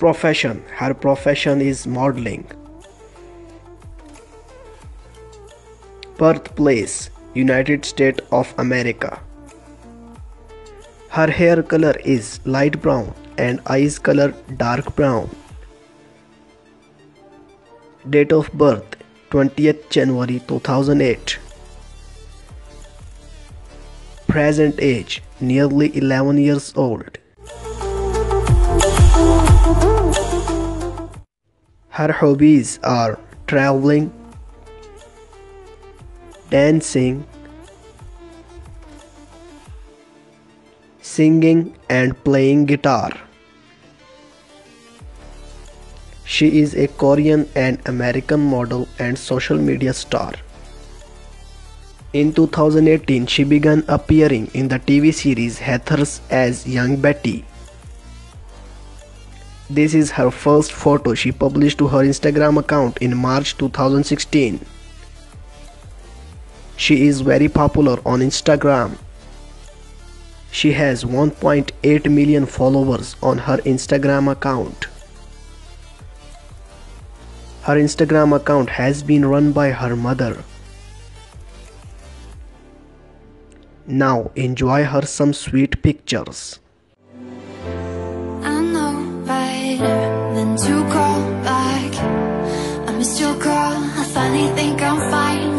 Profession Her profession is modeling. Birthplace United States of America. Her hair color is light brown and eyes color dark brown. Date of birth 20th January 2008. Present age nearly 11 years old. Her hobbies are traveling, dancing, singing, and playing guitar. She is a Korean and American model and social media star. In 2018, she began appearing in the TV series Heathers as young Betty. This is her first photo she published to her Instagram account in March 2016. She is very popular on Instagram. She has 1.8 million followers on her Instagram account. Her Instagram account has been run by her mother. Now enjoy her some sweet pictures. better than to call back I I finally think I'm fine